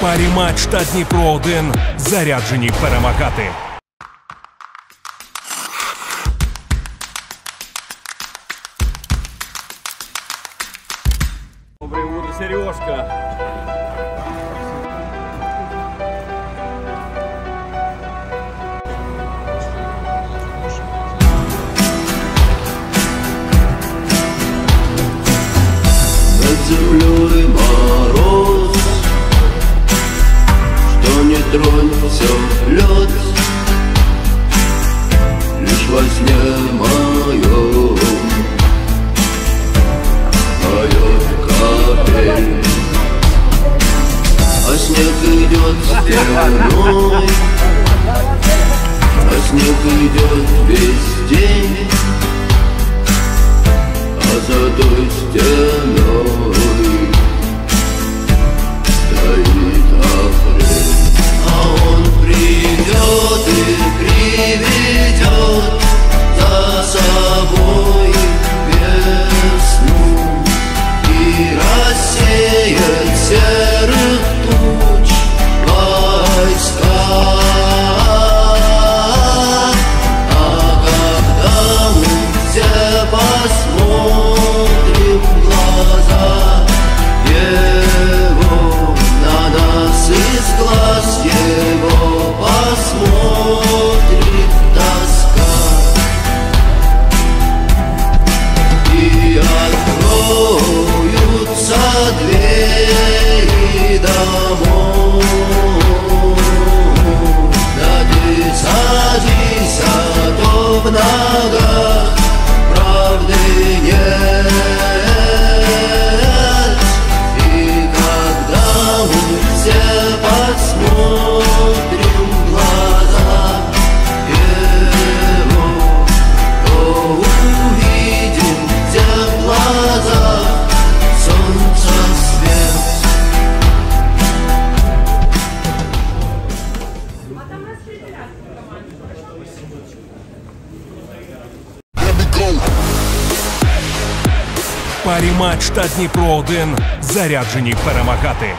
Парі матч та Дніпро 1 заряджені перемагати. Доброе утро, Сережка. Землей мороз. Что не тронь, все лед Лишь во сне моем Поет капель А снег идет стеной. А снег идет весь Парі матч та Дніпро 1 заряджені перемагати.